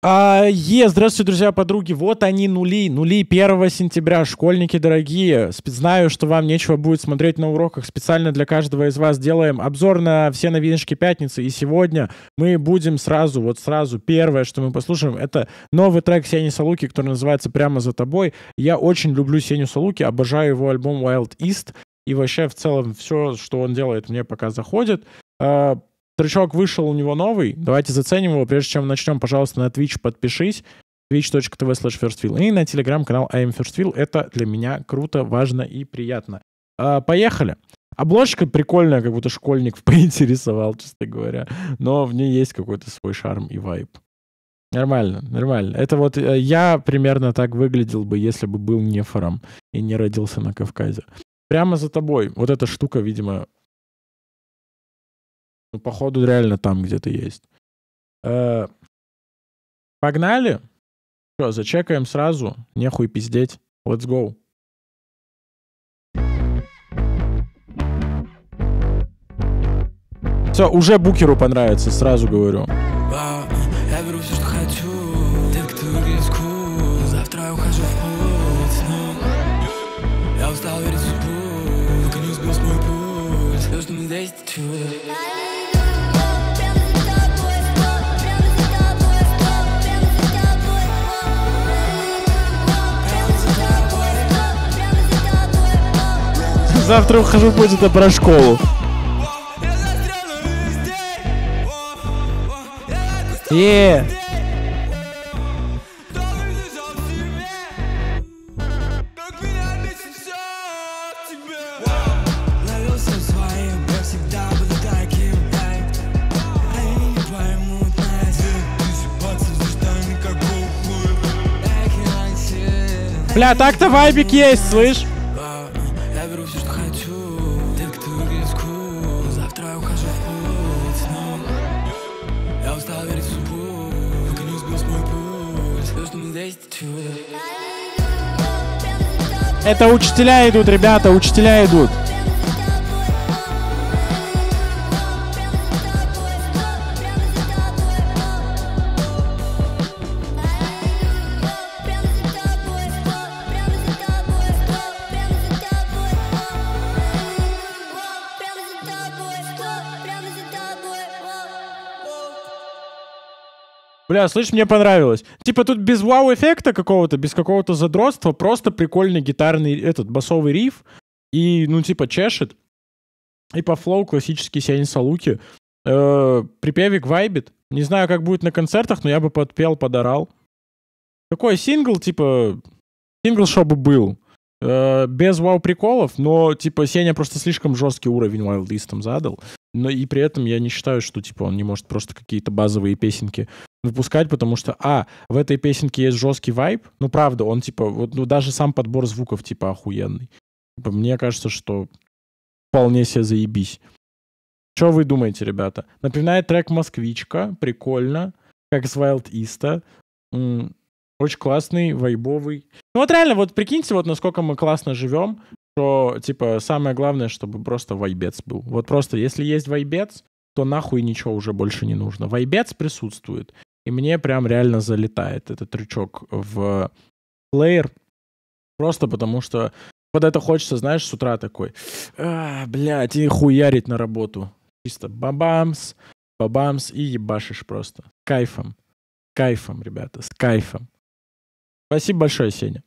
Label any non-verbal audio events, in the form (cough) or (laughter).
А, е, здравствуйте, друзья, подруги. Вот они, нули. Нули 1 сентября. Школьники дорогие. Знаю, что вам нечего будет смотреть на уроках. Специально для каждого из вас делаем обзор на все новиночки пятницы. И сегодня мы будем сразу, вот сразу, первое, что мы послушаем, это новый трек Сени Салуки, который называется «Прямо за тобой». Я очень люблю Сеню Салуки, обожаю его альбом Wild East. И вообще, в целом, все, что он делает, мне пока заходит. Трючок вышел у него новый. Давайте заценим его. Прежде чем начнем, пожалуйста, на Twitch подпишись. twitch.tv slash firstfeel. И на телеграм-канал I am firstfeel. Это для меня круто, важно и приятно. А, поехали. Обложка прикольная, как будто школьник (laughs) поинтересовал, честно говоря. Но в ней есть какой-то свой шарм и вайб. Нормально, нормально. Это вот э, я примерно так выглядел бы, если бы был нефором и не родился на Кавказе. Прямо за тобой. Вот эта штука, видимо, ну, походу, реально там где-то есть. Э, Погнали. Что, зачекаем сразу. Нехуй пиздеть. Let's go. Все, уже букеру понравится, сразу говорю. Я все, устал верить в судьбу Пока не сбил свой путь Все, что мы здесь, ты Тысячи баксов за штаны какого хуя Как иначе Бля, так-то вайбик есть, слышь? Это учителя идут, ребята, учителя идут. Бля, слышь, мне понравилось. Типа тут без вау-эффекта какого-то, без какого-то задротства, просто прикольный гитарный, этот, басовый риф. И, ну, типа, чешет. И по flow классический Сеня Saluki. Э, припевик вайбит. Не знаю, как будет на концертах, но я бы подпел, подорал. Такой сингл, типа, сингл, чтобы был. Э, без вау-приколов, но, типа, Сеня просто слишком жесткий уровень Wild East там задал. Но и при этом я не считаю, что, типа, он не может просто какие-то базовые песенки выпускать, потому что, а, в этой песенке есть жесткий вайб, ну, правда, он, типа, вот, ну, даже сам подбор звуков, типа, охуенный. Типа, мне кажется, что вполне себе заебись. Что вы думаете, ребята? Напоминает трек «Москвичка», прикольно, как с Wild East. Очень классный, вайбовый. Ну вот реально, вот прикиньте, вот насколько мы классно живем, что, типа, самое главное, чтобы просто вайбец был. Вот просто, если есть вайбец, то нахуй ничего уже больше не нужно. Вайбец присутствует. И мне прям реально залетает этот трючок в плеер. Просто потому что вот это хочется, знаешь, с утра такой, а, блядь, и хуярить на работу. Чисто бабамс, бабамс и ебашишь просто. С кайфом. С кайфом, ребята, с кайфом. Спасибо большое, Сеня.